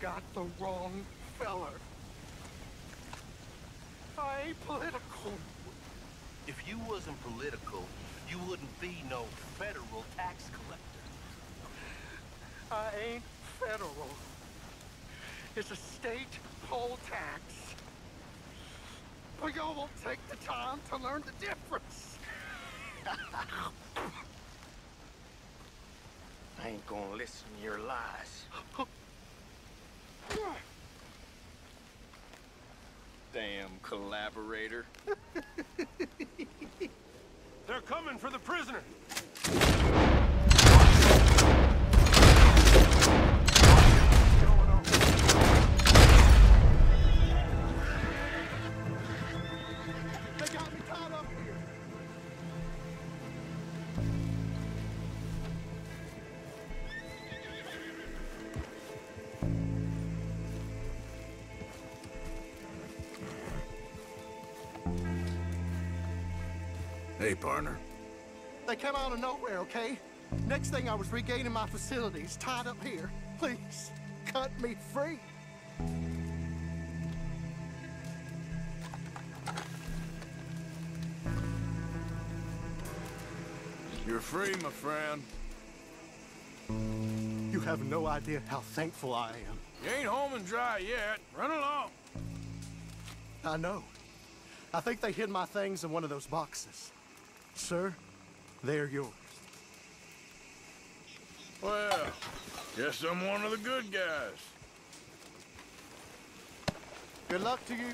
got the wrong feller. I ain't political. If you wasn't political, you wouldn't be no federal tax collector. I ain't federal. It's a state poll tax. But y'all won't take the time to learn the difference. I ain't gonna listen to your lies. Damn collaborator. They're coming for the prisoner. Hey, partner. They came out of nowhere, okay? Next thing I was regaining my facilities, tied up here. Please, cut me free. You're free, my friend. You have no idea how thankful I am. You ain't home and dry yet. Run along. I know. I think they hid my things in one of those boxes. Sir, they're yours. Well, guess I'm one of the good guys. Good luck to you.